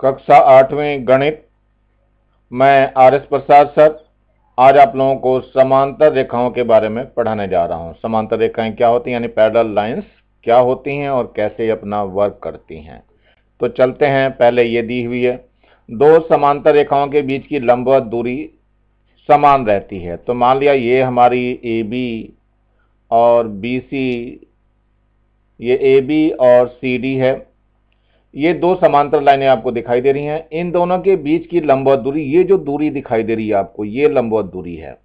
कक्षा आठवें गणित। मैं आर एस प्रसाद सर। आज आप लोगों को समांतर रेखाओं के बारे में पढ़ाने जा रहा हूँ। समांतर रेखाएँ क्या होती हैं? यानी पैरल लाइंस क्या होती हैं और कैसे अपना वर्क करती हैं? तो चलते हैं। पहले ये दी हुई है। दो समांतर रेखाओं के बीच की लंबवत दूरी समान रहती है। तो मान लिया ये हमारी ए बी और बी सी, ये ए बी और सी डी है। ये दो समांतर लाइनें आपको दिखाई दे रही हैं। इन दोनों के बीच की लंबवत दूरी, ये जो दूरी दिखाई दे रही है आपको, ये लंबवत दूरी है।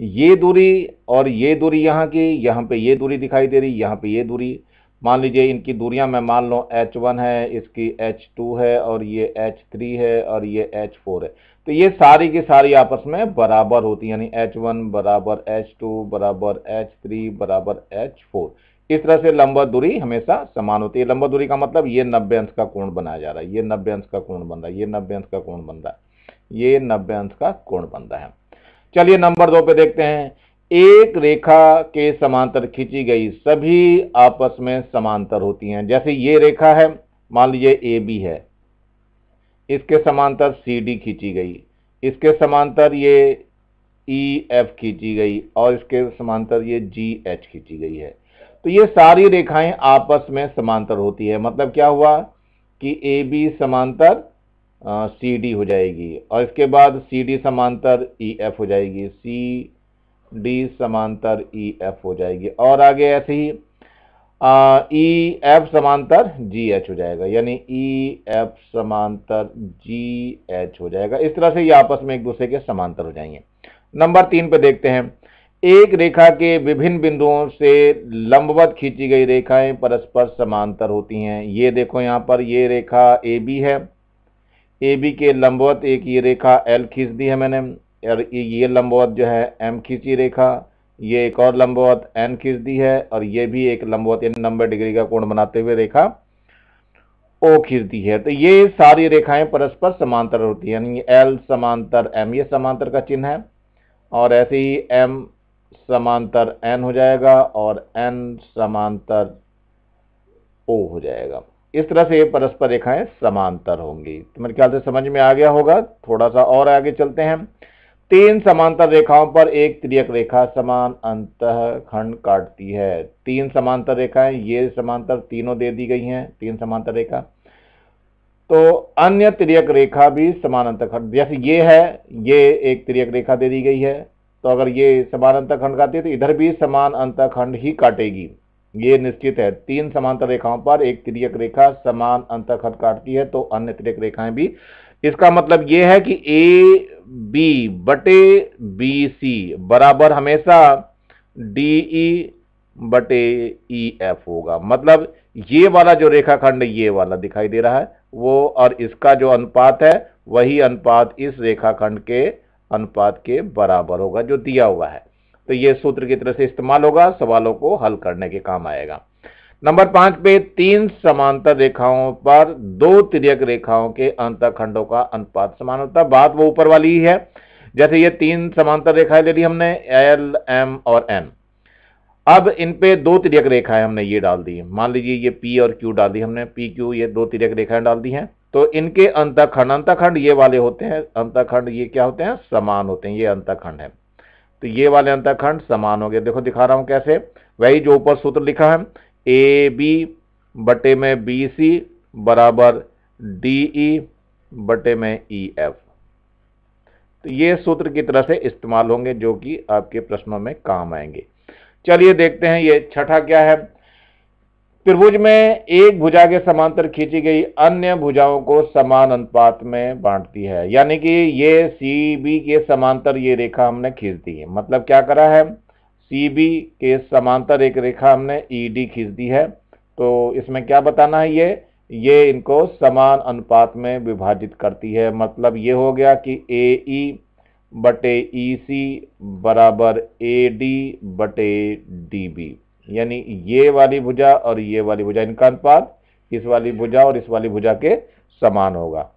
ये दूरी और ये दूरी यहाँ की, यहाँ पे ये दूरी दिखाई दे रही, यहाँ पे ये दूरी। मान लीजिए इनकी दूरियाँ मैं मान लो H1 है, इसकी H2 है, और ये H3 है, और ये H4 है। तो ये सारी की सारी आपस में बराबर होती है, यानी H1 बराबर H2 बराबर H3 बराबर H4 इस तरह से लंबवत दूरी हमेशा समान होती है। लंबवत दूरी का मतलब ये नब्बे अंश का कोण बनाया जा रहा है, ये नब्बे अंश का कोण बन रहा है, ये नब्बे अंश का कोण बन रहा है, ये नब्बे अंश का कोण बन रहा है। चलिए नंबर दो पे देखते हैं। एक रेखा के समांतर खींची गई, सभी आपस में समांतर होती हैं। जैसे ये रेखा है, मान लीजिए ए बी है, इसके समांतर सी डी खींची गई, इसके समांतर ये ई एफ़ खींची गई और इसके समांतर ये जी एच खींची गई है। तो ये सारी रेखाएँ आपस में समांतर होती है। मतलब क्या हुआ कि ए बी समांतर सी डी हो जाएगी और इसके बाद सी डी समांतर ई e, एफ़ हो जाएगी। सी डी समांतर ई e, एफ़ हो जाएगी और आगे ऐसे ही ई एफ़ e, समांतर जी एच हो जाएगा। यानी ई एफ़ समांतर जी एच हो जाएगा। इस तरह से ये आपस में एक दूसरे के समांतर हो जाएँगे। नंबर तीन पे देखते हैं। एक रेखा के विभिन्न बिंदुओं से लंबवत खींची गई रेखाएँ परस्पर समांतर होती हैं। ये देखो यहाँ पर, ये रेखा ए बी है। ए बी के लंबवत, एक ये रेखा एल खींच दी है मैंने, और ये लंबवत जो है एम खींची रेखा, ये एक और लंबवत एन खींच दी है, और ये भी एक लंबवत, यानी नब्बे डिग्री का कोण बनाते हुए रेखा ओ खींच दी है। तो ये सारी रेखाएँ परस्पर समांतर होती है, यानी एल समांतर एम ये समांतर का चिन्ह है, और ऐसे ही एम समांतर एन हो जाएगा और एन समांतर ओ हो जाएगा। इस तरह से ये परस्पर रेखाएँ समांतर होंगी। तो मेरे ख्याल से समझ में आ गया होगा। थोड़ा सा और आगे चलते हैं। तीन समांतर रेखाओं पर एक त्रियक रेखा समान अंत खंड काटती है। तीन समांतर रेखाएँ, ये समांतर तीनों दे दी गई हैं, तीन समांतर रेखा। तो अन्य त्रियक रेखा भी समान अंत खंड जैसे ये है, ये एक त्रियक रेखा दे दी गई है। तो अगर ये समान अंतर खंड काटती है तो इधर भी समान अंतर खंड ही काटेगी। ये निश्चित है, तीन समांतर रेखाओं पर एक त्रियक रेखा समान अंतर खंड काटती है तो अन्य त्रियक रेखाएँ भी। इसका मतलब ये है कि ए बी बटे बी सी बराबर हमेशा डी ई बटे ई एफ़ होगा। मतलब ये वाला जो रेखाखंड ये वाला दिखाई दे रहा है, वो और इसका जो अनुपात है, वही अनुपात इस रेखाखंड के अनुपात के बराबर होगा, जो दिया हुआ है। तो ये सूत्र की तरह से इस्तेमाल होगा, सवालों को हल करने के काम आएगा। नंबर पाँच पे तीन समांतर रेखाओं पर दो तिरक रेखाओं के अंतखंडों का अनुपात समान होता बात वो ऊपर वाली ही है। जैसे ये तीन समांतर रेखाएँ ले ली हमने एल एम और एन अब इन पे दो तिरक रेखाएँ हमने ये डाल दी। मान लीजिए ये पी और क्यू डाल दी हमने। पी क्यू ये दो तिरक रेखाएँ डाल दी हैं। तो इनके अंतखंड अंतखंड ये वाले होते हैं, अंतखंड ये क्या होते हैं? समान होते हैं, ये अंतखंड है। तो ये वाले अंतखंड समान हो गए। देखो दिखा रहा हूँ कैसे? वही जो ऊपर सूत्र लिखा है, ए, बी, बटे में बी, सी, बराबर डी, ई, बटे में ई, एफ़। तो ये सूत्र की तरह से इस्तेमाल होंगे जो कि आपके प्रश्नों में काम आएँगे। चलिए देखते हैं ये छठा क्या है? त्रिभुज में एक भुजा के समांतर खींची गई, अन्य भुजाओं को समान अनुपात में बांटती है। यानी कि ये सी बी के समांतर ये रेखा हमने खींच दी है। मतलब क्या करा है? सी बी के समांतर एक रेखा हमने ई डी खींच दी है। तो इसमें क्या बताना है ये? ये इनको समान अनुपात में विभाजित करती है। मतलब ये हो गया कि ए ई बटे ई सी बराबर ए डी बटे डी बी यानी ये वाली भुजा और ये वाली भुजा, इनका अनुपात इस वाली भुजा और इस वाली भुजा के समान होगा।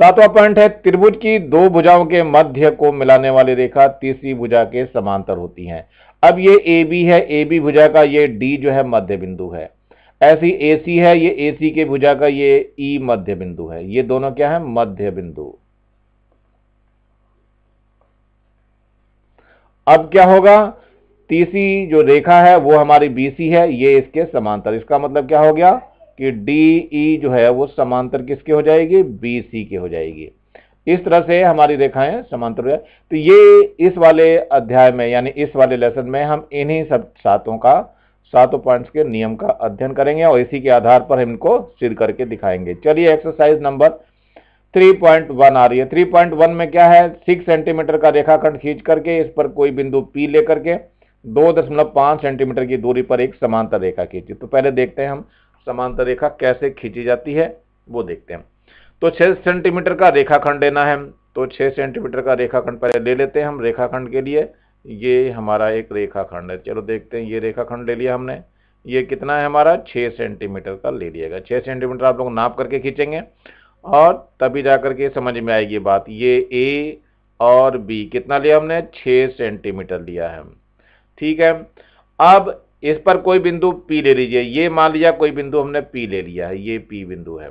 सातवां पॉइंट है, त्रिभुज की दो भुजाओं के मध्य को मिलाने वाली रेखा तीसरी भुजा के समांतर होती है। अब ये ए बी है ए बी भुजा का ये डी जो है मध्य बिंदु है। ऐसी एसी है, ये ए सी के भुजा का ये ई e मध्य बिंदु है। ये दोनों क्या है? मध्य बिंदु। अब क्या होगा? तीसरी जो रेखा है, वो हमारी बीसी है, ये इसके समांतर। इसका मतलब क्या हो गया कि डी ई जो है, वो समांतर किसके हो जाएगी? बीसी के हो जाएगी। इस तरह से हमारी रेखाएँ समांतर हो जाए। तो ये इस वाले अध्याय में, यानी इस वाले लेसन में हम इन्हीं सब सातों का, सातों पॉइंट्स के नियम का अध्ययन करेंगे और इसी के आधार पर हम इनको सिद्ध करके दिखाएँगे। चलिए एक्सरसाइज नंबर 3.1 आ रही है। 3.1 में क्या है? 6 सेंटीमीटर का रेखाखंड खींच करके, इस पर कोई बिंदु पी लेकर के 2.5 सेंटीमीटर की दूरी पर एक समांतर रेखा खींची। तो पहले देखते हैं हम समांतर रेखा कैसे खींची जाती है, वो देखते हैं। तो 6 सेंटीमीटर का रेखाखंड लेना है तो 6 सेंटीमीटर का रेखाखंड पहले ले लेते हैं हम रेखाखंड के लिए। ये हमारा एक रेखाखंड है। चलो देखते हैं, ये रेखाखंड ले लिया हमने। ये कितना है हमारा? 6 सेंटीमीटर का ले लिएगा 6 सेंटीमीटर आप लोग नाप करके खींचेंगे और तभी जा करके समझ में आएगी बात। ये ए और बी कितना लिया हमने? 6 सेंटीमीटर लिया है ठीक है? अब इस पर कोई बिंदु पी ले लीजिए। ये मान लिया कोई बिंदु हमने पी ले लिया है। ये पी बिंदु है।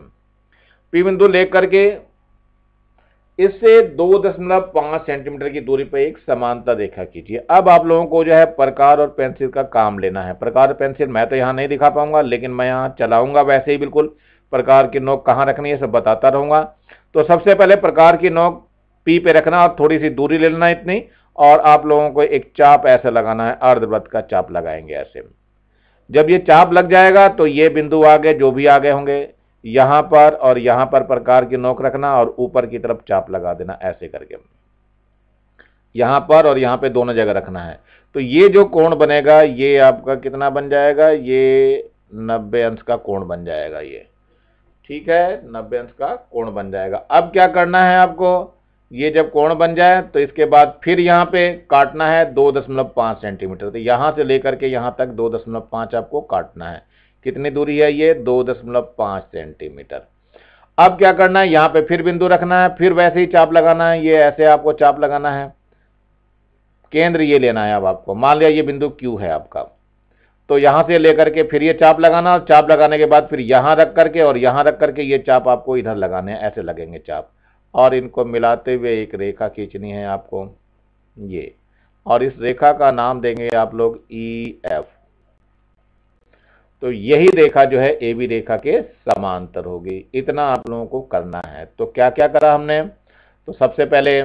पी बिंदु लेकर के इससे 2.5 सेंटीमीटर की दूरी पर एक समानता रेखा कीजिए। अब आप लोगों को जो है प्रकार और पेंसिल का काम लेना है। प्रकार और पेंसिल मैं तो यहाँ नहीं दिखा पाऊँगा, लेकिन मैं यहाँ चलाऊँगा वैसे ही बिल्कुल। प्रकार की नोक कहाँ रखनी है, सब बताता रहूँगा। तो सबसे पहले प्रकार की नोक पी पे रखना और थोड़ी सी दूरी ले लेना इतनी। और आप लोगों को एक चाप ऐसे लगाना है, अर्धवृत्त का चाप लगाएँगे ऐसे। जब ये चाप लग जाएगा तो ये बिंदु आगे, जो भी आगे होंगे, यहाँ पर और यहाँ पर प्रकार की नोक रखना और ऊपर की तरफ़ चाप लगा देना ऐसे करके। यहाँ पर और यहाँ पे दोनों जगह रखना है। तो ये जो कोण बनेगा, ये आपका कितना बन जाएगा? ये नब्बे अंश का कोण बन जाएगा ये। ठीक है? नब्बे अंश का कोण बन जाएगा। अब क्या करना है आपको? ये जब कोण बन जाए तो इसके बाद फिर यहाँ पे काटना है दो दशमलव पाँच सेंटीमीटर। तो यहाँ से लेकर के यहाँ तक दो दशमलव पाँच आपको काटना है। कितनी दूरी है ये? दो दशमलव पाँच सेंटीमीटर। अब क्या करना है? यहाँ पे फिर बिंदु रखना है, फिर वैसे ही चाप लगाना है। ये ऐसे आपको चाप लगाना है। केंद्र ये लेना है अब आपको। मान लिया ये बिंदु क्यू है आपका। तो यहाँ से लेकर के फिर ये चाप लगाना, और चाप लगाने के बाद फिर यहाँ रख करके और यहाँ रख करके ये चाप आपको इधर लगाने हैं। ऐसे लगेंगे चाप। और इनको मिलाते हुए एक रेखा खींचनी है आपको। ये। और इस रेखा का नाम देंगे आप लोग ई e एफ़ तो यही रेखा जो है ए बी रेखा के समांतर होगी। इतना आप लोगों को करना है। तो क्या क्या करा हमने? तो सबसे पहले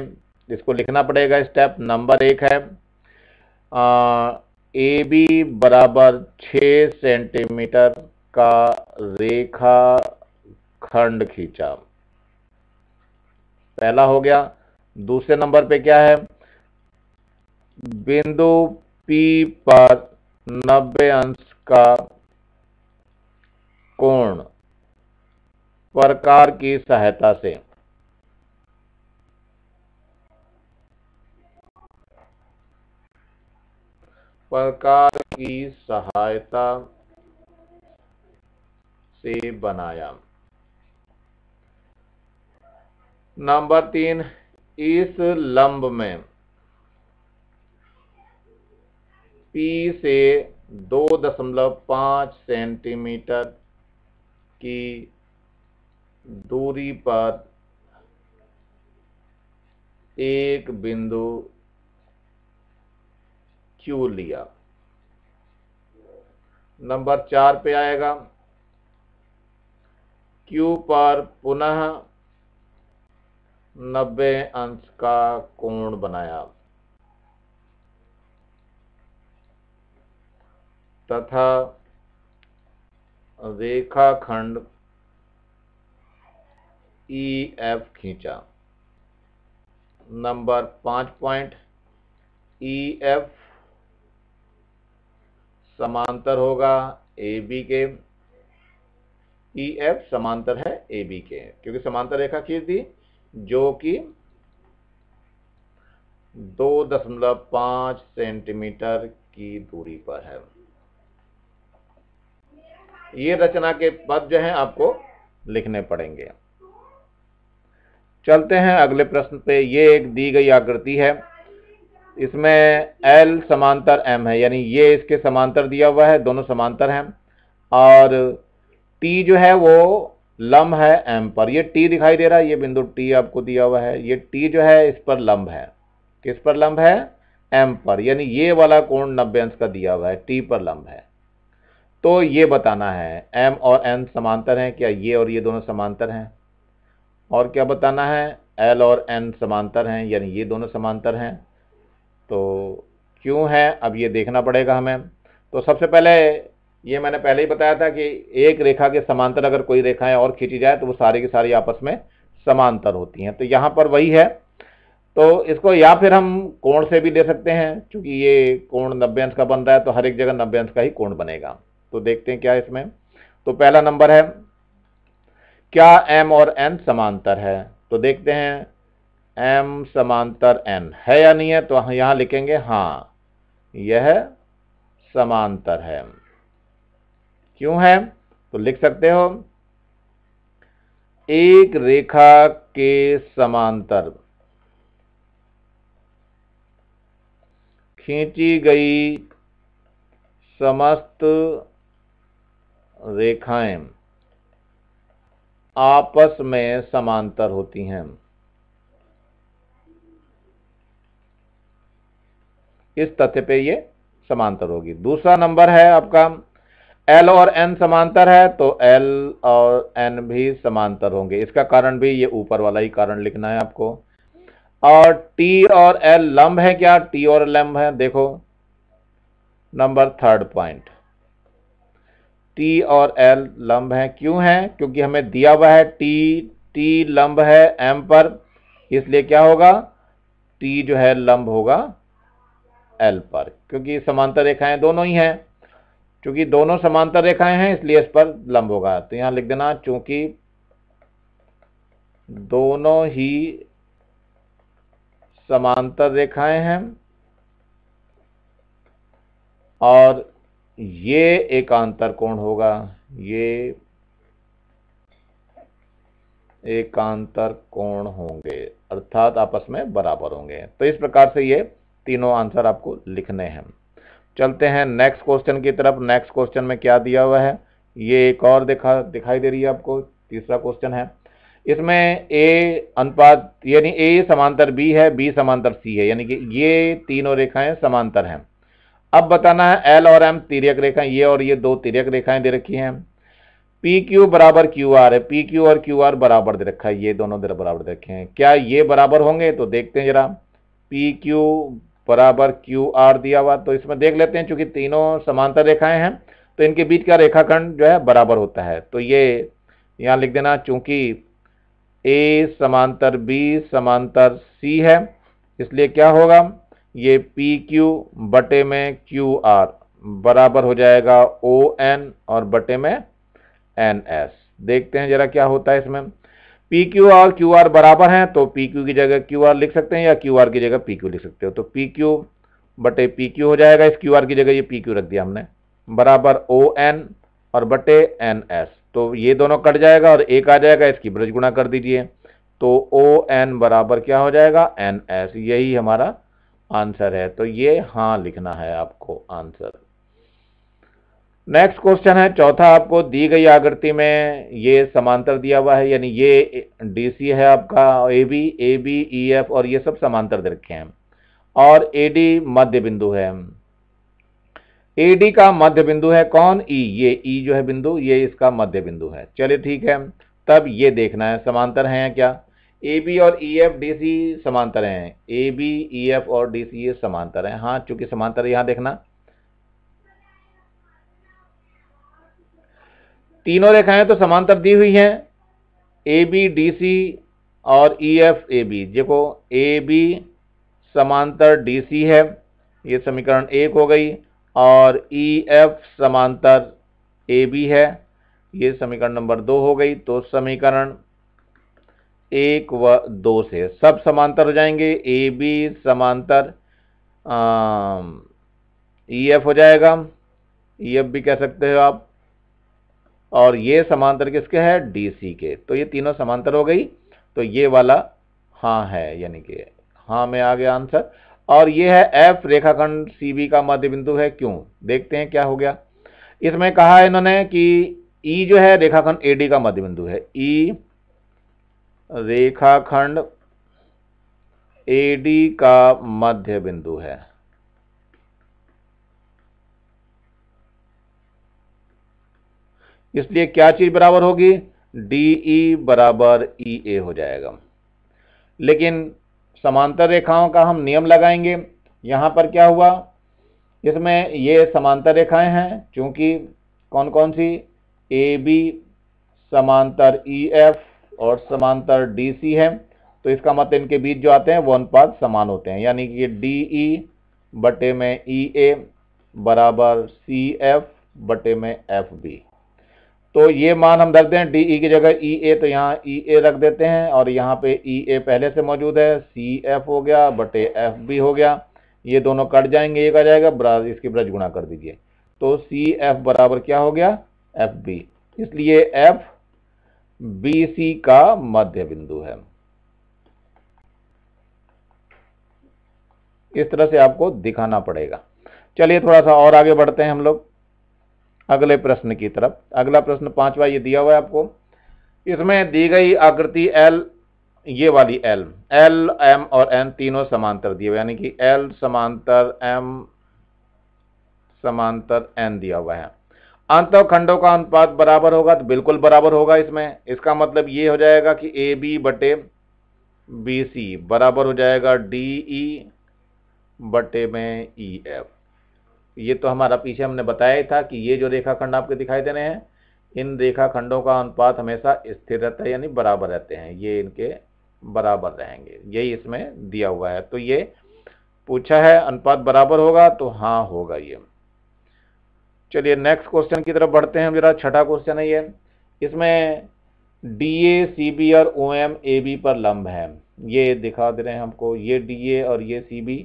इसको लिखना पड़ेगा स्टेप। नंबर एक है ए बी बराबर छ सेंटीमीटर का रेखा खंड खींचा। पहला हो गया। दूसरे नंबर पे क्या है? बिंदु P पर 90 अंश का कोण प्रकार की सहायता से। प्रकार की सहायता से बनाया। नंबर तीन, इस लंब में पी से दो दशमलव पाँच सेंटीमीटर की दूरी पर एक बिंदु क्यू लिया। नंबर चार पे आएगा। क्यू पर पुनः नब्बे अंश का कोण बनाया। तथा रेखाखंड ई एफ़ खींचा। नंबर पाँच पॉइंट ई एफ़ समांतर होगा ए बी के ई एफ़ समांतर है ए बी के क्योंकि समांतर रेखा खींच दी। जो कि दो दशमलव पाँच सेंटीमीटर की दूरी पर है। ये रचना के पद जो है आपको लिखने पड़ेंगे। चलते हैं अगले प्रश्न पे। ये एक दी गई आकृति है। इसमें L समांतर M है, यानी ये इसके समांतर दिया हुआ है, दोनों समांतर हैं। और टी जो है वो लंब है एम पर। ये टी दिखाई दे रहा है, ये बिंदु टी आपको दिया हुआ है। ये टी जो है, इस पर लंब है। किस पर लंब है? एम पर। यानी ये वाला कोण नब्बे अंश का दिया हुआ है टी पर लंब है। तो ये बताना है एम और एन समांतर हैं क्या? ये और ये दोनों समांतर हैं। और क्या बताना है? एल और एन समांतर हैं, यानी ये दोनों समांतर हैं। तो क्यों है? अब ये देखना पड़ेगा हमें। तो सबसे पहले ये मैंने पहले ही बताया था कि एक रेखा के समांतर अगर कोई रेखाएँ और खींची जाए तो वो सारी की सारी आपस में समांतर होती हैं। तो यहाँ पर वही है। तो इसको या फिर हम कोण से भी ले सकते हैं, क्योंकि ये कोण नब्बे अंश का बन रहा है तो हर एक जगह नब्बे अंश का ही कोण बनेगा। तो देखते हैं क्या इसमें। तो पहला नंबर है, क्या एम और एन समांतर है? तो देखते हैं एम समांतर एन है या नहीं है तो यहाँ लिखेंगे हाँ यह समांतर है। क्यों है? तो लिख सकते हो, एक रेखा के समांतर खींची गई समस्त रेखाएँ आपस में समांतर होती हैं। इस तथ्य पे ये समांतर होगी। दूसरा नंबर है आपका एल और एन समांतर है तो एल और एन भी समांतर होंगे। इसका कारण भी ये ऊपर वाला ही कारण लिखना है आपको। और टी और एल लंब है क्या? टी और लंब है, देखो। नंबर थर्ड पॉइंट टी और एल लंब है, क्यों है? क्योंकि हमें दिया हुआ है टी टी लंब है एम पर, इसलिए क्या होगा? टी जो है लंब होगा एल पर, क्योंकि समांतर रेखाएँ दोनों ही हैं। क्योंकि दोनों समांतर रेखाएँ हैं, इसलिए इस पर लंब होगा। तो यहाँ लिख देना, चूँकि दोनों ही समांतर रेखाएँ हैं, और ये एकांतर कोण होगा। ये एकांतर कोण होंगे, अर्थात आपस में बराबर होंगे। तो इस प्रकार से ये तीनों आंसर आपको लिखने हैं। चलते हैं नेक्स्ट क्वेश्चन की तरफ़। नेक्स्ट क्वेश्चन में क्या दिया हुआ है? ये एक और दिखा, दिखाई दे रही है आपको। तीसरा क्वेश्चन है। इसमें ए अनुपात, यानी ए समांतर बी है बी समांतर सी है। यानी कि ये तीनों रेखाएँ समांतर हैं। अब बताना है एल और एम तिरक रेखाएँ, ये और ये दो तिरक रेखाएँ दे रखी हैं। पी क्यू बराबर क्यू आर है। पी क्यू और क्यू आर बराबर दे रखा है। ये दोनों दे बराबर दे रखे हैं। क्या ये बराबर होंगे? तो देखते हैं जरा। पी क्यू बराबर क्यू आर दिया हुआ तो इसमें देख लेते हैं, चूँकि तीनों समांतर रेखाएँ हैं तो इनके बीच का रेखाखंड जो है बराबर होता है। तो ये यहाँ लिख देना, चूँकि ए समांतर बी समांतर सी है, इसलिए क्या होगा, ये पी क्यू बटे में क्यू आर बराबर हो जाएगा ओ एन और बटे में एन एस देखते हैं जरा क्या होता है इसमें। पी क्यू और क्यू आर बराबर हैं तो पी क्यू की जगह क्यू आर लिख सकते हैं या क्यू आर की जगह पी क्यू लिख सकते हो। तो पी क्यू बटे पी क्यू हो जाएगा। इस क्यू आर की जगह ये पी क्यू रख दिया हमने। बराबर ओ एन और बटे एन एस तो ये दोनों कट जाएगा और एक आ जाएगा, इसकी ब्रज गुणा कर दीजिए। तो ओ एन बराबर क्या हो जाएगा? एन एस यही हमारा आंसर है। तो ये हाँ लिखना है आपको आंसर। नेक्स्ट क्वेश्चन है चौथा आपको दी गई आकृति में ये समांतर दिया हुआ है यानी ये डीसी है आपका A B A B E F और ये सब समांतर दे रखे हैं। और ए डी मध्य बिंदु है। ए डी का मध्य बिंदु है कौन? ई e, ये ई e जो है बिंदु ये इसका मध्य बिंदु है। चलिए ठीक है तब ये देखना है समांतर है क्या? ए बी और ई एफ़ डी सी समांतर हैं। ए बी ई एफ़ और डी सी ये समांतर हैं। हाँ चूँकि समांतर यहाँ देखना। तीनों रेखाएँ तो समांतर दी हुई हैं। ए बी डी सी और ई एफ़ ए बी देखो ए बी समांतर डी सी है। ये समीकरण एक हो गई और ई एफ़ समांतर ए बी है। ये समीकरण नंबर दो हो गई। तो समीकरण एक व दो से सब समांतर हो जाएँगे। ए बी समांतर ई एफ़ हो जाएगा। ई एफ़ भी कह सकते हो आप। और ये समांतर किसके है? डीसी के। तो ये तीनों समांतर हो गई। तो ये वाला हाँ है, यानी कि हाँ में आ गया आंसर। और ये है एफ़ रेखाखंड सी बी का मध्य बिंदु है। क्यों? देखते हैं क्या हो गया। इसमें कहा है इन्होंने कि ई जो है रेखाखंड एडी का मध्य बिंदु है। ई रेखाखंड एडी का मध्य बिंदु है। इसलिए क्या चीज़ बराबर होगी? डी ई बराबर ई ए हो जाएगा। लेकिन समांतर रेखाओं का हम नियम लगाएँगे। यहाँ पर क्या हुआ? इसमें ये समांतर रेखाएँ हैं क्योंकि कौन कौन सी? ए बी समांतर ई एफ़ और समांतर डी सी है। तो इसका मतलब इनके बीच जो आते हैं, वो अनुपात समान होते हैं। यानी कि डी ई बटे में ई ए बराबर सी एफ़ बटे में एफ़ बी तो ये मान हम रख दें डी ई की जगह ई ए तो यहाँ ई ए रख देते हैं, और यहाँ पे ई ए पहले से मौजूद है सी एफ़ हो गया, बटे एफ़ बी हो गया, ये दोनों कट जाएँगे, एक आ जाएगा ब्रज इसकी ब्रज गुणा कर दीजिए। तो सी एफ़ बराबर क्या हो गया? एफ़ बी इसलिए एफ़ बी सी का मध्य बिंदु है। इस तरह से आपको दिखाना पड़ेगा। चलिए थोड़ा सा और आगे बढ़ते हैं हम लोग। अगले प्रश्न की तरफ़। अगला प्रश्न पांचवा ये दिया हुआ है आपको। इसमें दी गई आकृति एल ये वाली एल एल एम और एन तीनों समांतर दिए हुए यानी कि एल समांतर एम समांतर एन दिया हुआ है। अंत खंडों का अनुपात बराबर होगा तो बिल्कुल बराबर होगा इसमें। इसका मतलब ये हो जाएगा कि ए बी बटे बी सी बराबर हो जाएगा डी ई बटे में ई एफ़ ये तो हमारा पीछे हमने बताया ही था कि ये जो रेखाखंड आपके दिखाई दे रहे हैं, इन रेखाखंडों का अनुपात हमेशा स्थिर रहता है, यानी बराबर रहते हैं। ये इनके बराबर रहेंगे। यही इसमें दिया हुआ है। तो ये पूछा है, अनुपात बराबर होगा तो हाँ होगा ये। चलिए नेक्स्ट क्वेश्चन की तरफ़ बढ़ते हैं जरा छठा क्वेश्चन है ये। इसमें डी ए सी बी और ओ एम ए बी पर लंब है। ये दिखा दे रहे हैं हमको। ये डी ए और ये सी बी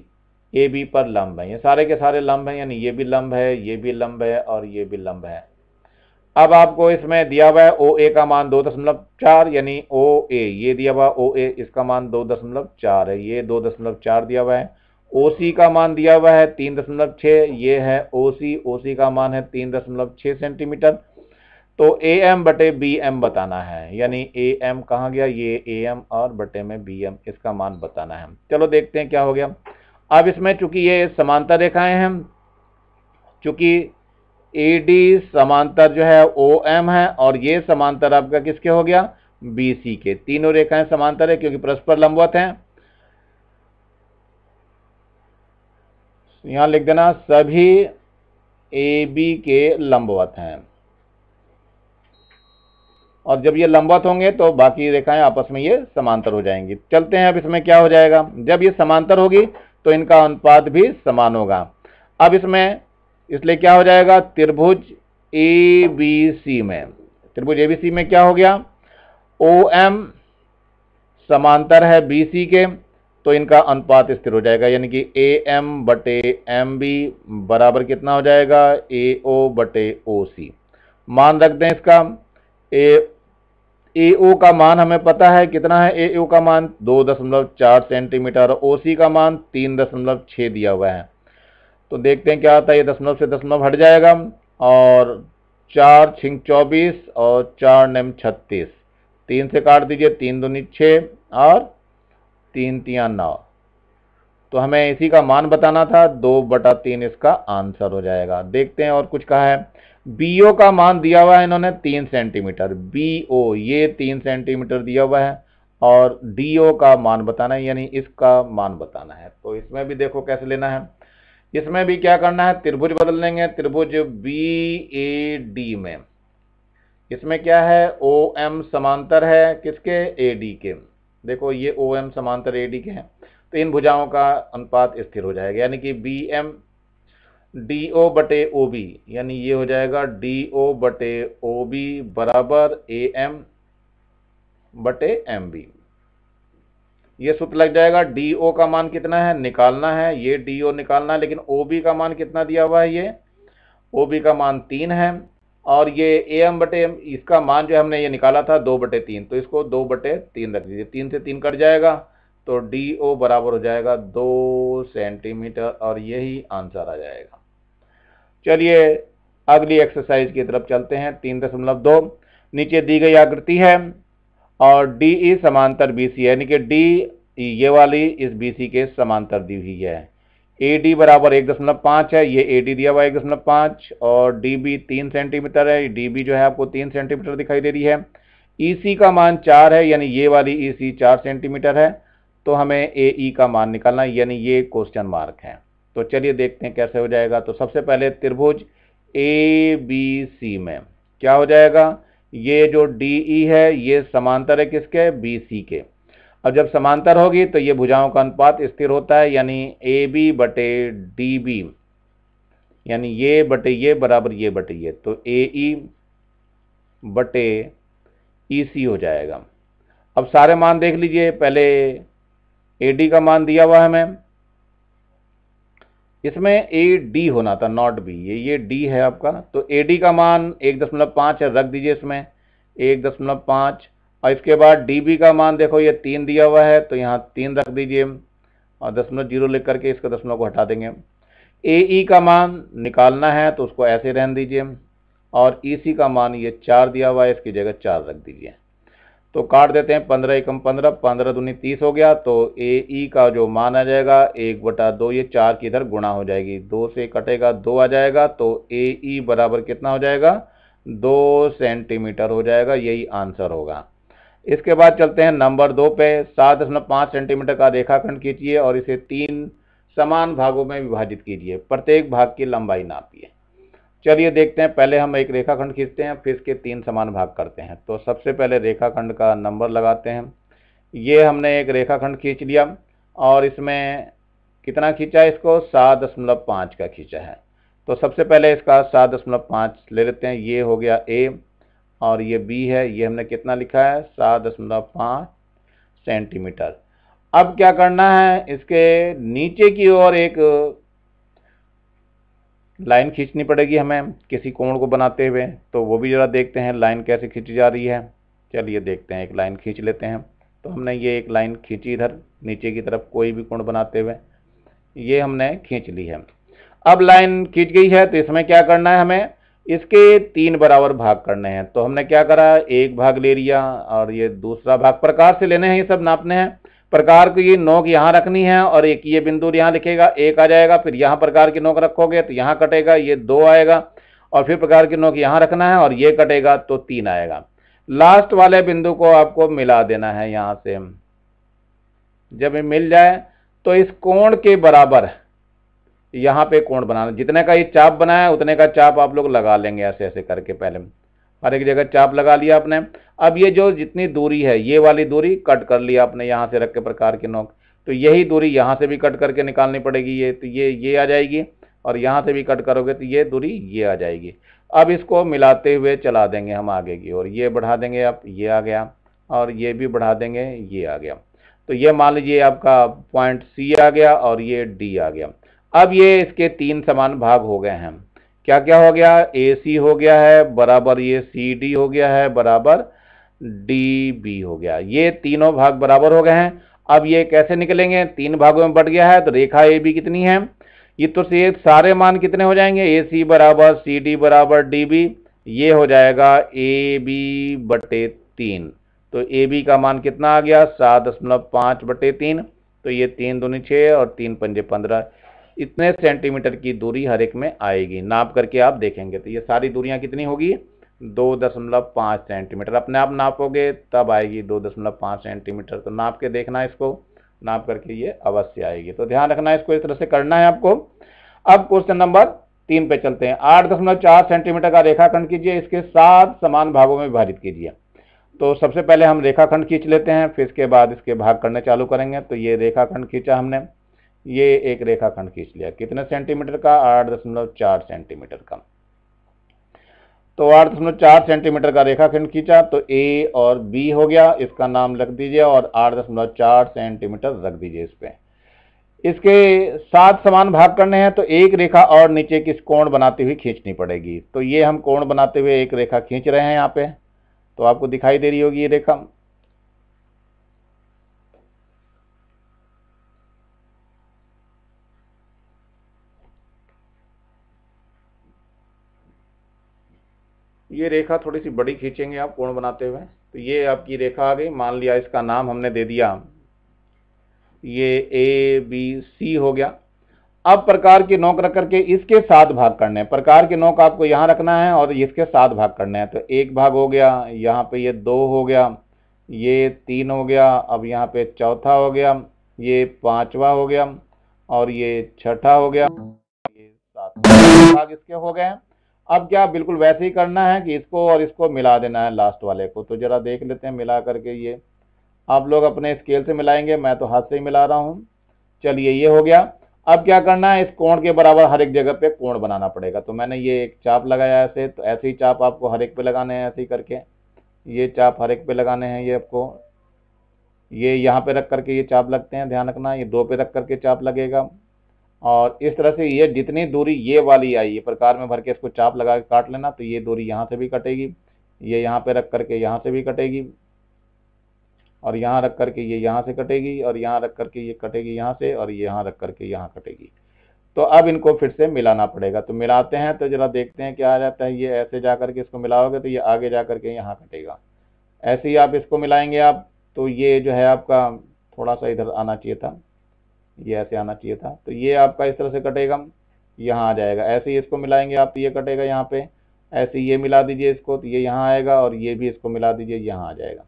ए बी पर लंब है। ये सारे के सारे लंब हैं, यानी ये भी लंब है, ये भी लंब है और ये भी लंब है। अब आपको इसमें दिया हुआ है ओ ए का मान दो दशमलव चार, यानी ओ ए, ये दिया हुआ ओ ए, इसका मान दो दशमलव चार है। ये दो दशमलव चार दिया हुआ है। ओ सी का मान दिया हुआ है तीन दशमलव छः ये है ओ सी ओ सी का मान है तीन दशमलव छः सेंटीमीटर। तो ए एम बटे बी एम बताना है, यानी ए एम कहाँ गया? ये ए एम और बटे में बी एम, इसका मान बताना है। चलो देखते हैं क्या हो गया। अब इसमें चूँकि ये समांतर रेखाएँ हैं, चूँकि ए डी समांतर जो है ओ एम है और ये समांतर आपका किसके हो गया? बी सी के। तीनों रेखाएँ समांतर है क्योंकि परस्पर लंबवत हैं। यहाँ लिख देना, सभी ए बी के लंबवत हैं। और जब ये लंबवत होंगे तो बाकी रेखाएँ आपस में ये समांतर हो जाएँगी। चलते हैं अब इसमें क्या हो जाएगा? जब ये समांतर होगी तो इनका अनुपात भी समान होगा। अब इसमें, इसलिए क्या हो जाएगा? त्रिभुज ए बी सी में। त्रिभुज ए बी सी में क्या हो गया? ओ एम समांतर है बी सी के तो इनका अनुपात स्थिर हो जाएगा। यानी कि ए एम बटे एम बी बराबर कितना हो जाएगा? ए ओ बटे ओ सी मान रख दें इसका। ए ए ओ का मान हमें पता है, कितना है? ए ओ का मान दो दशमलव चार सेंटीमीटर ओ सी का मान तीन दशमलव छः दिया हुआ है। तो देखते हैं क्या आता है, ये दशमलव से दशमलव हट जाएगा, और चार छिंग चौबीस और चार नम छत्तीस। तीन से काट दीजिए, तीन दूनी छः और तीन तिया नौ। तो हमें इसी का मान बताना था, दो बटा तीन इसका आंसर हो जाएगा। देखते हैं और कुछ कहा है। बी ओ का मान दिया हुआ है इन्होंने तीन सेंटीमीटर। बी ओ ये तीन सेंटीमीटर दिया हुआ है और डी ओ का मान बताना है, यानी इसका मान बताना है। तो इसमें भी देखो कैसे लेना है। इसमें भी क्या करना है, त्रिभुज बदल लेंगे। त्रिभुज बी ए डी में। इसमें क्या है ओ एम समांतर है किसके? ए डी के। देखो, ये ओ एम समांतर ए डी के हैं। तो इन भुजाओं का अनुपात स्थिर हो जाएगा। यानी कि बी एम डी ओ बटे ओ बी यानी ये हो जाएगा डी ओ बटे ओ बी बराबर ए एम बटे एम बी ये सूत्र लग जाएगा डी ओ का मान कितना है? निकालना है। ये डी ओ निकालना है, लेकिन ओ बी का मान कितना दिया हुआ है ये? ओ बी का मान तीन है, और ये ए एम बटे एम इसका मान जो हमने ये निकाला था दो बटे तीन तो इसको दो बटे तीन रख दीजिए। तीन से तीन कट जाएगा तो डी ओ बराबर हो जाएगा दो सेंटीमीटर, और यही आंसर आ जाएगा। चलिए अगली एक्सरसाइज की तरफ़ चलते हैं, तीन दशमलव दो। नीचे दी गई आकृति है और डी ई समांतर बी सी यानी कि डी ये वाली इस बी सी के समांतर दी हुई है। ए डी बराबर एक दशमलव पाँच है, ये ए डी दिया हुआ एक दशमलव पाँच और डी बी तीन सेंटीमीटर है डी बी जो है आपको तीन सेंटीमीटर दिखाई दे रही है। ई सी का मान चार है, यानी ये वाली ई सी चार सेंटीमीटर है तो हमें ए ई का मान निकालना यानी ये क्वेश्चन मार्क है। तो चलिए देखते हैं कैसे हो जाएगा। तो सबसे पहले त्रिभुज ए बी सी में क्या हो जाएगा? ये जो डी ई है, ये समांतर है किसके? बी सी के। अब जब समांतर होगी तो ये भुजाओं का अनुपात स्थिर होता है, यानी ए बी बटे डी बी यानी ये बटे ये बराबर ये बटे ये। तो ए ई बटे ई सी हो जाएगा। अब सारे मान देख लीजिए। पहले ए डी का मान दिया हुआ है हमें। इसमें ए डी होना था नॉट बी ये ये डी है आपका तो ए डी का मान एक दशमलव पाँच है, रख दीजिए इसमें। एक दशमलव पाँच। और इसके बाद डी बी का मान देखो, ये तीन दिया हुआ है तो यहाँ तीन रख दीजिए। और दशमलव ज़ीरो लिख करके इसका दशमलव को हटा देंगे। ए ई का मान निकालना है तो उसको ऐसे रहने दीजिए। और ई सी का मान ये चार दिया हुआ है, इसकी जगह चार रख दीजिए। तो काट देते हैं पंद्रह एकम पंद्रह पंद्रह दूनी तीस हो गया तो ए, ई का जो मान आ जाएगा, एक बटा दो, ये चार की इधर गुणा हो जाएगी। दो से कटेगा, दो आ जाएगा तो ए, ई बराबर कितना हो जाएगा? दो सेंटीमीटर हो जाएगा, यही आंसर होगा। इसके बाद चलते हैं नंबर दो पे, सात दशमलव पाँच सेंटीमीटर का रेखाखंड खींचिए और इसे तीन समान भागों में विभाजित कीजिए। प्रत्येक भाग की लंबाई नापिए। चलिए देखते हैं, पहले हम एक रेखाखंड खींचते हैं, फिर इसके तीन समान भाग करते हैं। तो सबसे पहले रेखाखंड का नंबर लगाते हैं। ये हमने एक रेखाखंड खींच लिया और इसमें कितना खींचा है इसको? सात दशमलव पाँच का खींचा है। तो सबसे पहले इसका सात दशमलव पाँच ले लेते हैं। ये हो गया ए और ये बी है। ये हमने कितना लिखा है? सात दशमलव पाँच सेंटीमीटर। अब क्या करना है? इसके नीचे की ओर एक लाइन खींचनी पड़ेगी हमें किसी कोण को बनाते हुए तो वो भी ज़रा देखते हैं लाइन कैसे खींची जा रही है। चलिए देखते हैं, एक लाइन खींच लेते हैं। तो हमने ये एक लाइन खींची इधर, नीचे की तरफ़ कोई भी कोण बनाते हुए, ये हमने खींच ली है। अब लाइन खींच गई है तो इसमें क्या करना है हमें? इसके तीन बराबर भाग करने हैं। तो हमने क्या करा? एक भाग ले लिया, और ये दूसरा भाग प्रकार से लेने हैं, ये सब नापने हैं। प्रकार की ये नोक यहाँ रखनी है और एक ये बिंदु यहाँ लिखेगा, एक आ जाएगा, फिर यहाँ प्रकार की नोक रखोगे तो यहाँ कटेगा, ये दो आएगा और फिर प्रकार की नोक यहाँ रखना है और ये कटेगा तो तीन आएगा। लास्ट वाले बिंदु को आपको मिला देना है यहाँ से। जब ये मिल जाए तो इस कोण के बराबर यहाँ पे कोण बनाना, जितने का ये चाप बनाया उतने का चाप आप लोग लगा लेंगे ऐसे ऐसे करके पहले। हर एक जगह चाप लगा लिया आपने। अब ये जो जितनी दूरी है, ये वाली दूरी कट कर लिया आपने यहाँ से रख के प्रकार की नोक। तो यही दूरी यहाँ से भी कट करके निकालनी पड़ेगी ये तो ये ये आ जाएगी। और यहाँ से भी कट करोगे तो ये दूरी ये आ जाएगी। अब इसको मिलाते हुए चला देंगे हम आगे की और ये बढ़ा देंगे आप, ये आ गया। और ये भी बढ़ा देंगे, ये आ गया। तो ये मान लीजिए आपका पॉइंट सी आ गया और ये डी आ गया। अब ये इसके तीन समान भाग हो गए हैं। क्या क्या हो गया? ए सी हो गया है, बराबर ये सी डी हो गया है, बराबर डी बी हो गया। ये तीनों भाग बराबर हो गए हैं। अब ये कैसे निकलेंगे? तीन भागों में बढ़ गया है तो रेखा ए बी कितनी है? ये तो से सारे मान कितने हो जाएँगे? ए सी बराबर सी डी बराबर डी बी ये हो जाएगा ए बी बटे तीन। तो ए बी का मान कितना आ गया? सात दशमलव पाँच बटे तीन। तो ये तीन दूनी छः और तीन पंजे पंद्रह। इतने सेंटीमीटर की दूरी हर एक में आएगी। नाप करके आप देखेंगे तो ये सारी दूरियाँ कितनी होगी? दो दशमलव पाँच सेंटीमीटर। अपने आप नापोगे, तब आएगी दो दशमलव पाँच सेंटीमीटर। तो नाप के देखना इसको, नाप करके ये अवश्य आएगी। तो ध्यान रखना इसको इस तरह से करना है आपको। अब क्वेश्चन नंबर तीन पे चलते हैं। आठ दशमलव चार सेंटीमीटर का रेखाखंड कीजिए, इसके सात समान भागों में विभाजित कीजिए। तो सबसे पहले हम रेखाखंड खींच लेते हैं, फिर इसके बाद इसके भाग करने चालू करेंगे। तो ये रेखाखंड खींचा हमने। ये एक रेखाखंड खींच लिया। कितने सेंटीमीटर का? आठ दशमलव चार सेंटीमीटर का। तो आठ दशमलव चार सेंटीमीटर का रेखाखंड खींचा तो ए और बी हो गया, इसका नाम रख दीजिए और आठ दशमलव चार सेंटीमीटर रख दीजिए इस पे। इसके सात समान भाग करने हैं तो एक रेखा और नीचे की कोण बनाती हुई खींचनी पड़ेगी। तो ये हम कोण बनाते हुए एक रेखा खींच रहे हैं यहाँ पे। तो आपको दिखाई दे रही होगी ये रेखा। ये रेखा थोड़ी सी बड़ी खींचेंगे आप कोण बनाते हुए। तो ये आपकी रेखा आ गई। मान लिया इसका नाम हमने दे दिया। ये ए बी सी हो गया। अब प्रकार की नोक रख करके इसके सात भाग करने हैं। प्रकार के नोक आपको यहाँ रखना है और इसके सात भाग करने हैं। तो एक भाग हो गया, यहाँ पे ये दो हो गया, ये तीन हो गया, अब यहाँ पे चौथा हो गया, ये पांचवा हो गया और ये छठा हो गया, ये सात भाग इसके हो गए अब क्या बिल्कुल वैसे ही करना है कि इसको और इसको मिला देना है लास्ट वाले को? तो जरा देख लेते हैं मिला करके ये। आप लोग अपने स्केल से मिलाएँगे, मैं तो हाथ से ही मिला रहा हूँ। चलिए, ये हो गया। अब क्या करना है? इस कोण के बराबर हर एक जगह पे कोण बनाना पड़ेगा। तो मैंने ये एक चाप लगाया ऐसे तो ऐसे ही चाप आपको हर एक पे लगाने हैं ऐसे ही करके। ये चाप हर एक पे लगाने हैं ये आपको। ये यहाँ पे रख करके ये चाप लगते हैं, ध्यान रखना, ये दो पे रख करके चाप लगेगा। और इस तरह से ये जितनी दूरी ये वाली आई है प्रकार में भर के इसको चाप लगा के काट लेना तो ये दूरी यहाँ से भी कटेगी, ये यहाँ पे रख करके यहाँ से भी कटेगी, और यहाँ रख करके ये यहाँ से कटेगी, और यहाँ रख करके ये कटेगी यहाँ से, और ये यहाँ रख करके यहाँ कटेगी। तो अब इनको फिर से मिलाना पड़ेगा। तो मिलाते हैं तो जरा देखते हैं क्या आ जाता है। ये ऐसे जा करके इसको मिलाओगे तो ये आगे जा करके यहाँ कटेगा। ऐसे ही आप इसको मिलाएँगे आप तो ये जो है आपका थोड़ा सा इधर आना चाहिए था। ये ऐसे आना चाहिए था। तो ये आपका इस तरह से कटेगा, यहाँ आ जाएगा। ऐसे ही इसको मिलाएँगे आप तो ये कटेगा यहाँ पे। ऐसे ये मिला दीजिए इसको तो ये यहाँ आएगा और ये भी इसको मिला दीजिए, यहाँ आ जाएगा।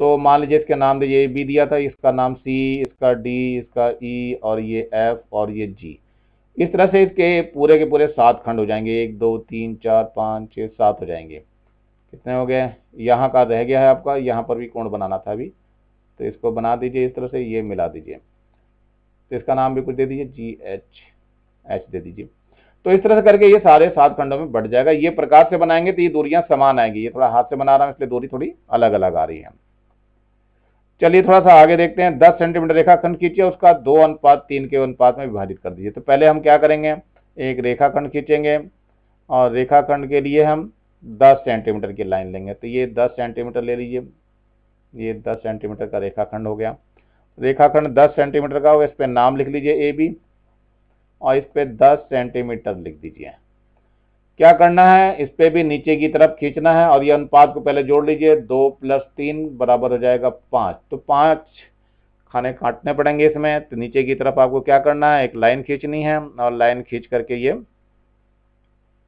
तो मान लीजिए इसके नाम ये बी दिया था, इसका नाम सी इसका डी इसका ई e और ये एफ़ और ये जी इस तरह से इसके पूरे के पूरे सात खंड हो जाएँगे। एक, दो, तीन, चार, पाँच छः सात हो जाएँगे। कितने हो गए? यहाँ का रह गया है आपका, यहाँ पर भी कोण बनाना था अभी। तो इसको बना दीजिए इस तरह से, ये मिला दीजिए। तो इसका नाम भी कुछ दे दीजिए जी एच एच दे दीजिए। तो इस तरह से करके ये सारे सात खंडों में बढ़ जाएगा। ये प्रकार से बनाएँगे तो ये दूरियाँ समान आएँगी। ये थोड़ा हाथ से बना रहा हूँ, इसलिए दूरी थोड़ी अलग अलग आ रही है। चलिए थोड़ा सा आगे देखते हैं। दस सेंटीमीटर रेखाखंड खींचिए, उसका दो अनुपात, तीन के अनुपात में विभाजित कर दीजिए। तो पहले हम क्या करेंगे? एक रेखाखंड खींचेंगे और रेखाखंड के लिए हम दस सेंटीमीटर की लाइन लेंगे। तो ये दस सेंटीमीटर ले लीजिए। ये दस सेंटीमीटर का रेखाखंड हो गया। रेखाखंड दस सेंटीमीटर का होगा इस पर नाम लिख लीजिए ए बी और इस पर दस सेंटीमीटर लिख दीजिए। क्या करना है? इस पे भी नीचे की तरफ़ खींचना है और ये अनुपात को पहले जोड़ लीजिए। दो प्लस तीन बराबर हो जाएगा पाँच। तो पाँच खाने काटने पड़ेंगे इसमें। तो नीचे की तरफ़ आपको क्या करना है? एक लाइन खींचनी है और लाइन खींच करके ये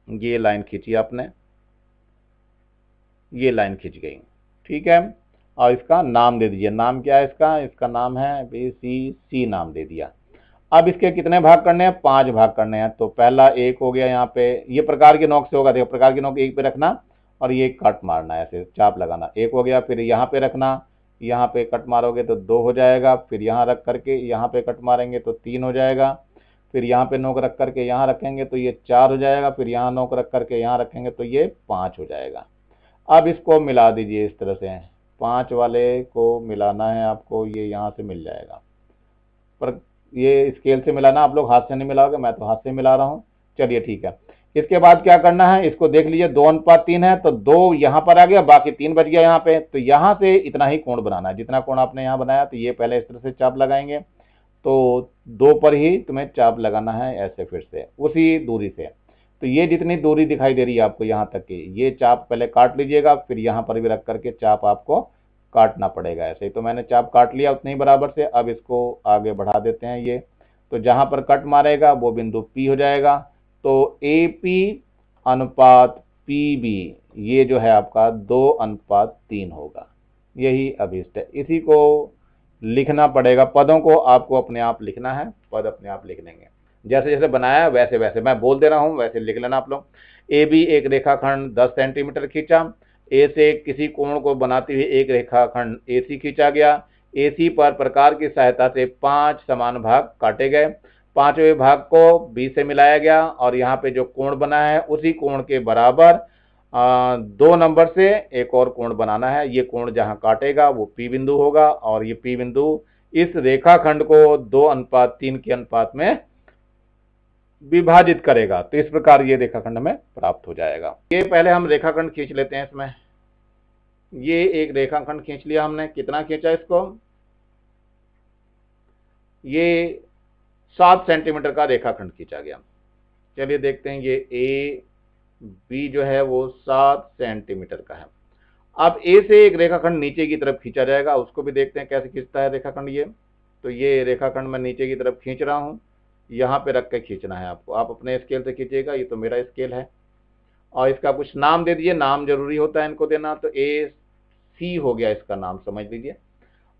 ये लाइन खींची आपने। ये लाइन खींच गई। ठीक है? और इसका नाम दे दीजिए। नाम क्या है इसका? इसका नाम है बी, सी सी नाम दे दिया। अब इसके कितने भाग करने हैं? पाँच भाग करने हैं। तो पहला एक हो गया यहाँ पे। ये प्रकार के नोक से होगा। देखो, प्रकार के नोक एक पे रखना और ये कट मारना है ऐसे, चाप लगाना। एक हो गया, फिर यहाँ पे रखना। यहाँ पे कट मारोगे तो दो हो जाएगा। फिर यहाँ रख करके यहाँ पे कट मारेंगे तो तीन हो जाएगा। फिर यहाँ पे नोक रख करके यहाँ रखेंगे तो ये चार हो जाएगा। फिर यहाँ नोक रख करके यहाँ रखेंगे तो ये पाँच हो जाएगा। अब इसको मिला दीजिए इस तरह से। पाँच वाले को मिलाना है आपको, ये यहाँ से मिल जाएगा। पर ये स्केल से मिलाना, आप लोग हाथ से नहीं मिलाओगे, मैं तो हाथ से मिला रहा हूँ। चलिए ठीक है। इसके बाद क्या करना है, इसको देख लीजिए, दो अनुपात तीन है तो दो यहाँ पर आ गया, बाकी तीन बच गया यहाँ पे। तो यहाँ से इतना ही कोण बनाना है, जितना कोण आपने यहाँ बनाया तो ये पहले इस तरह से चाप लगाएँगे। तो दो पर ही तुम्हें चाप लगाना है, ऐसे फिर से, उसी दूरी से। तो ये जितनी दूरी दिखाई दे रही है आपको यहाँ तक की, ये चाप पहले काट लीजिएगा, फिर यहाँ पर भी रख करके चाप आपको काटना पड़ेगा। ऐसे ही तो मैंने चाप काट लिया उतने ही बराबर से, अब इसको आगे बढ़ा देते हैं ये। तो जहाँ पर कट मारेगा, वो बिंदु पी हो जाएगा। तो ए पी अनुपात पी बी ये जो है आपका दो अनुपात तीन होगा। यही अभिष्ट है। इसी को लिखना पड़ेगा। पदों को आपको अपने आप लिखना है। पद अपने आप लिख लेंगे। जैसे जैसे बनाया वैसे वैसे। मैं बोल दे रहा हूँ वैसे लिख लेना आप लोग। ए बी एक रेखाखंड दस सेंटीमीटर खींचा। ए से किसी कोण को बनाते हुए एक रेखाखंड ए सी खींचा गया। ए सी पर प्रकार की सहायता से पाँच समान भाग काटे गए। पाँचवें भाग को बी से मिलाया गया और यहाँ पे जो कोण बना है उसी कोण के बराबर आ, दो नंबर से एक और कोण बनाना है। ये कोण जहाँ काटेगा वो पी बिंदु होगा और ये पी बिंदु इस रेखाखंड को दो अनुपात तीन के अनुपात में विभाजित करेगा। तो इस प्रकार ये रेखाखंड में प्राप्त हो जाएगा। ये पहले हम रेखाखंड खींच लेते हैं इसमें। ये एक रेखाखंड खींच लिया हमने। कितना खींचा इसको? ये सात सेंटीमीटर का रेखाखंड खींचा गया। चलिए देखते हैं ये ए बी जो है वो सात सेंटीमीटर का है। अब ए से एक रेखाखंड नीचे की तरफ़ खींचा जाएगा। उसको भी देखते हैं कैसे खींचता है रेखाखंड ये। तो ये रेखाखंड मैं नीचे की तरफ़ खींच रहा हूँ। यहाँ पे रख के खींचना है आपको। आप अपने स्केल से खींचेगा ये तो मेरा स्केल है। और इसका कुछ नाम दे दीजिए, नाम ज़रूरी होता है इनको देना तो ए सी हो गया इसका नाम, समझ लीजिए।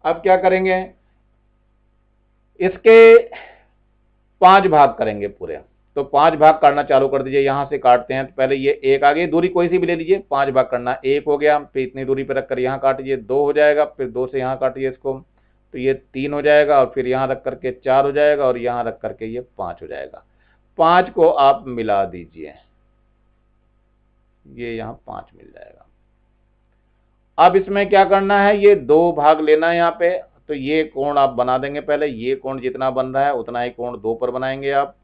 अब क्या करेंगे? इसके पाँच भाग करेंगे पूरे। तो पाँच भाग करना चालू कर दीजिए, यहाँ से काटते हैं तो पहले ये एक आगे, दूरी कोई सी भी ले लीजिए, पाँच भाग करना एक हो गया, फिर इतनी दूरी पर रखकर यहाँ काटिए दो हो जाएगा, फिर दो से यहाँ काटिए इसको। तो ये तीन हो जाएगा और फिर यहाँ रख करके चार हो जाएगा और यहाँ रख करके ये पाँच हो जाएगा। पाँच को आप मिला दीजिए। ये यहाँ पाँच मिल जाएगा। अब इसमें क्या करना है? ये दो भाग लेना है यहाँ पे। तो ये कोण आप बना देंगे पहले। ये कोण जितना बन रहा है उतना ही कोण दो पर बनाएँगे आप।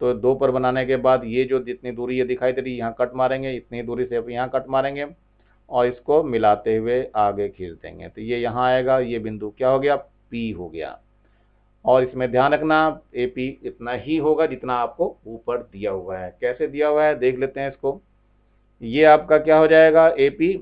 तो दो पर बनाने के बाद ये जो जितनी दूरी ये दिखाई दे रही है, यहाँ कट मारेंगे। इतनी दूरी से आप यहाँ कट मारेंगे। और इसको मिलाते हुए आगे खींच देंगे। तो ये यहाँ आएगा, ये बिंदु क्या हो गया? पी हो गया। और इसमें ध्यान रखना ए पी इतना ही होगा जितना आपको ऊपर दिया हुआ है। कैसे दिया हुआ है? देख लेते हैं इसको। ये आपका क्या हो जाएगा? ए पी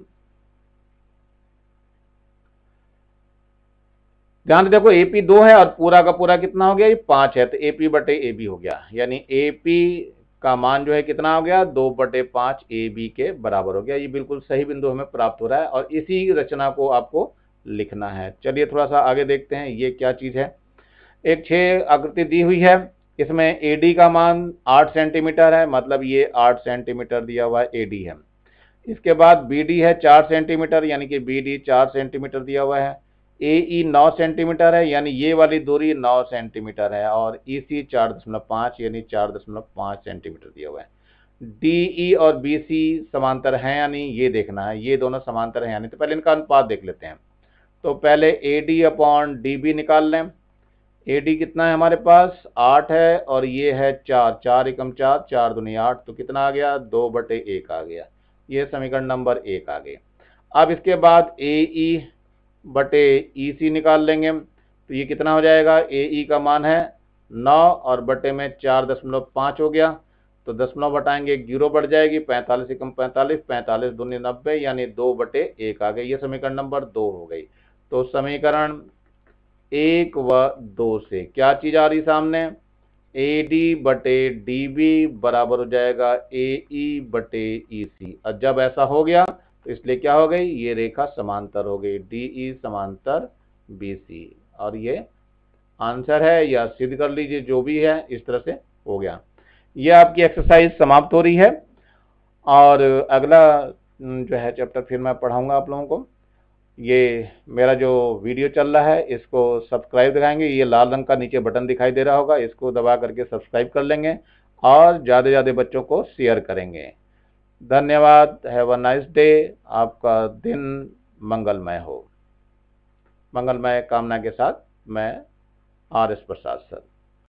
ध्यान देखो एपी दो है और पूरा का पूरा कितना हो गया? ये पाँच है। तो एपी बटे ए बी हो गया। यानी एपी का मान जो है कितना हो गया? दो बटे पाँच ए बी के बराबर हो गया। ये बिल्कुल सही बिंदु हमें प्राप्त हो रहा है और इसी रचना को आपको लिखना है। चलिए थोड़ा सा आगे देखते हैं, ये क्या चीज़ है? एक छह आकृति दी हुई है। इसमें ए डी का मान आठ सेंटीमीटर है मतलब ये आठ सेंटीमीटर दिया हुआ है ए डी है। इसके बाद बी डी है चार सेंटीमीटर, यानी कि बी डी चार सेंटीमीटर दिया हुआ है। ए ई नौ सेंटीमीटर है, यानी ये वाली दूरी नौ सेंटीमीटर है, और ई सी चार दशमलव पाँच, यानी चार दशमलव पाँच सेंटीमीटर दिया हुआ है। डी ई और बी सी समांतर हैं, यानी ये देखना है, ये दोनों समांतर हैं, यानी तो पहले इनका अनुपात देख लेते हैं। तो पहले A D upon D B निकाल लें। ए डी कितना है हमारे पास? आठ है, और ये है चार चार एकम चार चार दुनिया आठ तो कितना आ गया? दो बटे एक आ गया। ये समीकरण नंबर एक आ गया। अब इसके बाद ए ई बटे ई सी निकाल लेंगे तो ये कितना हो जाएगा? ए, ई का मान है नौ और बटे में चार दशमलव पाँच हो गया तो दशमलव बटाएँगे, ज़ीरो बढ़ जाएगी, पैंतालीस एकम पैंतालीस पैंतालीस दूनी नब्बे, यानी दो बटे एक आ गई, ये समीकरण नंबर दो हो गई। तो समीकरण एक व दो से क्या चीज़ आ रही सामने? ए, डी बटे डी बी बराबर हो जाएगा ए, ई बटे ई सी। जब ऐसा हो गया तो इसलिए क्या हो गई? ये रेखा समांतर हो गई। डी ई समांतर बी सी और ये आंसर है या सिद्ध कर लीजिए जो भी है, इस तरह से हो गया। ये आपकी एक्सरसाइज समाप्त हो रही है। और अगला जो है चैप्टर फिर मैं पढ़ाऊँगा आप लोगों को। ये मेरा जो वीडियो चल रहा है, इसको सब्सक्राइब दिखाएँगे। ये लाल रंग का नीचे बटन दिखाई दे रहा होगा, इसको दबा करके सब्सक्राइब कर लेंगे और ज़्यादा से ज़्यादा बच्चों को शेयर करेंगे। धन्यवाद हैव अ नाइस डे आपका दिन मंगलमय हो। मंगलमय कामना के साथ मैं आर एस प्रसाद सर।